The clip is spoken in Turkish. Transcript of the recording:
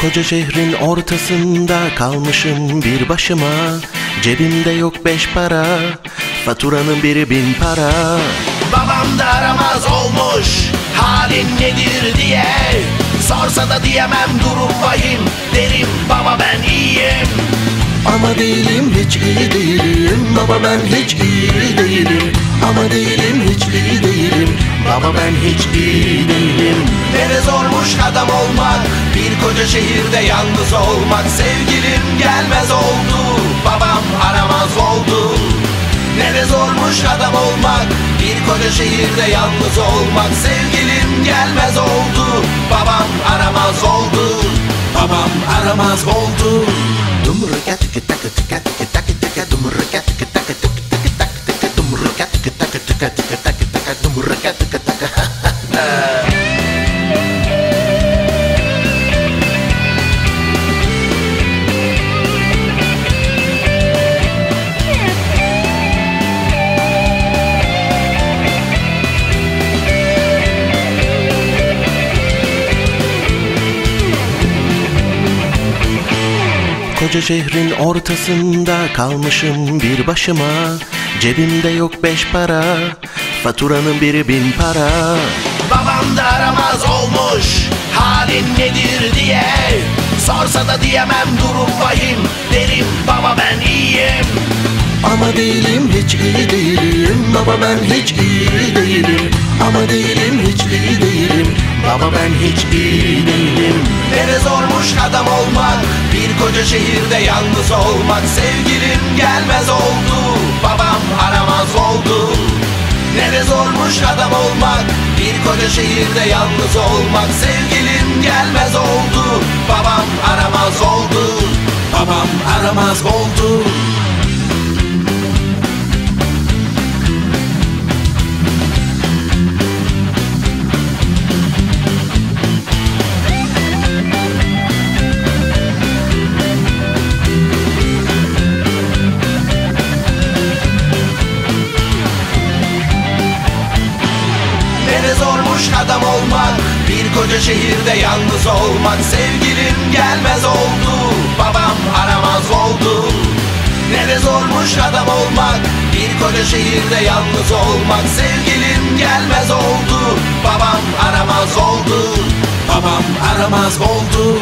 Koca şehrin ortasında kalmışım bir başıma. Cebimde yok beş para Faturanın biri bin para. Babam da aramaz olmuş Halin nedir diye. Sorsa da diyemem durum vahim Derim baba ben iyiyim. Ama değilim hiç iyi değilim. Baba ben hiç iyi değilim. Ama değilim hiç iyi değilim. Baba ben hiç iyi değilim. Ne de zormuş adam olmak koca şehirde yalnız olmak Sevgilim gelmez oldu. Babam aramaz oldu. Ne de zormuş adam olmak Bir koca şehirde yalnız olmak Sevgilim gelmez oldu. Babam aramaz oldu. Babam aramaz oldu. Takı tıka tıkı takı tıka Koca şehrin ortasında kalmışım bir başıma. Cebimde yok beş para Faturanın biri bin para. Babam da aramaz olmuş Halin nedir? diye. Sorsa da diyemem durum vahim Derim baba ben iyiyim. Ama değilim hiç iyi değilim. Baba ben hiç iyi değilim. Ama değilim hiç iyi değilim. Baba ben hiç iyi değilim. Ne de zormuş adam olmak Bir koca şehirde yalnız olmak Sevgilim gelmez oldu. Babam aramaz oldu. Ne de zormuş adam olmak. Bir koca şehirde yalnız olmak Sevgilim gelmez oldu. Babam aramaz oldu. Babam aramaz oldu koca şehirde yalnız olmak Sevgilim gelmez oldu. Babam aramaz oldu. Ne de zormuş adam olmak. Bir koca şehirde yalnız olmak Sevgilim gelmez oldu. Babam aramaz oldu. Babam aramaz oldu